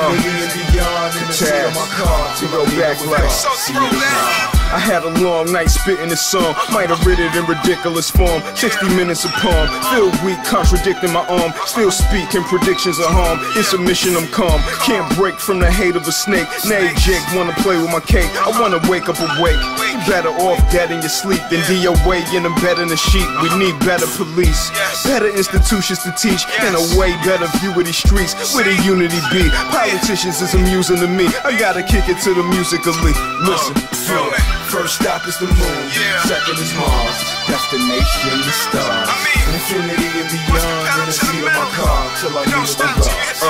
gotta take 'em. Infinity and beyond in the seat of my car. To go back like So throwback. I had a long night spitting this song. Might have writ it in ridiculous form. 60 minutes of poem. Feel weak, contradicting my arm. Still speaking predictions of harm. In submission, I'm calm. Can't break from the hate of a snake. Nay, Jake, wanna play with my cake. I wanna wake up awake. You better off dead in your sleep than DOA in a bed in the sheet. We need better police, better institutions to teach, and a way better view of these streets. Where the unity be? Politicians is amusing to me. I gotta kick it to the musically. Listen. First stop is the moon. Yeah. Second is Mars. Destination is stars. I mean, Infinity and beyond in the the seat of my car. Till I meet the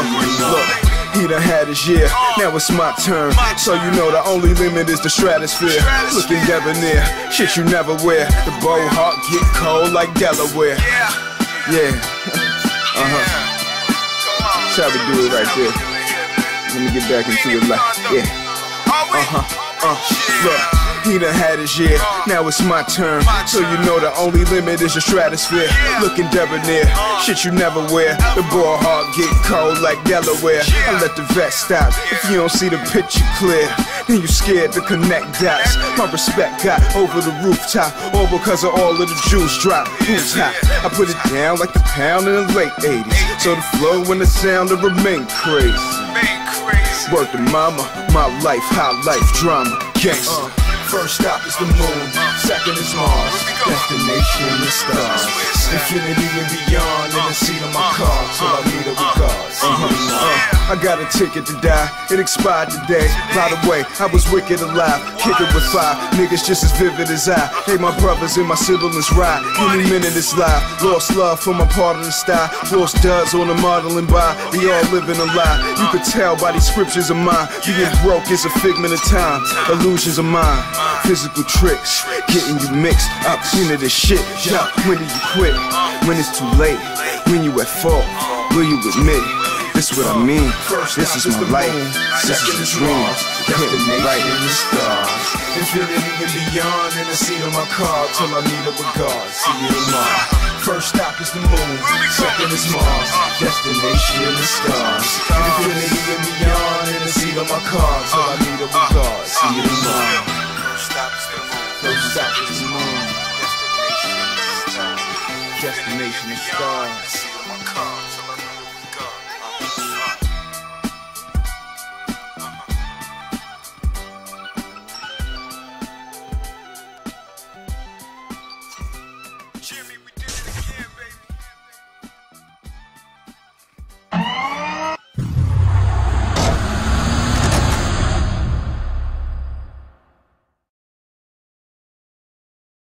you hit Look, he done had his year, now it's my turn. So you know the only limit is the stratosphere. Looking debonair, shit you never wear. The bow heart get cold like Delaware. Yeah. Yeah, Uh-huh. Come that's how we do it right there. Let me get back into it like, yeah. Uh-huh, uh, look. He done had his year, now it's my turn. So you know the only limit is your stratosphere. Looking debonair, uh. shit you never wear. The ball heart get cold like Delaware. I let the vet stop if you don't see the picture clear. Then you scared to connect dots. My respect got over the rooftop, all because of all of the juice drop. Who's hot? I put it down like the pound in the late 80s. So the flow and the sound will remain crazy. Word to mama, my life, high life drama, gangsta. Uh. First stop is the moon. Second is Mars. Destination is stars. Infinity and beyond in the seat of my car. Till I meet up with tomorrow. Uh-huh. I got a ticket to die, it expired today. By the way, I was wicked alive, kicking with five niggas just as vivid as I. Hey, my brothers and my siblings ride. Any minute it's live. Lost love for my part of the style. Lost duds on the modeling by. We all living a lie. You could tell by these scriptures of mine. Being broke is a figment of time. Illusions of mine. Physical tricks, getting you mixed up into this shit. Yo, when do you quit? When it's too late. When you at fault, will you admit? This what I mean. First This is my the life. This Second is the dream. Mars. Destination Right. is stars. Infinity and beyond in the seat of my car. Till I meet up with God. See you tomorrow. First stop is the moon. Second is Mars. Destination is stars. Infinity and beyond in the seat of my car. Till I meet up with God. See you tomorrow. First stop is the moon. Destination. Stars.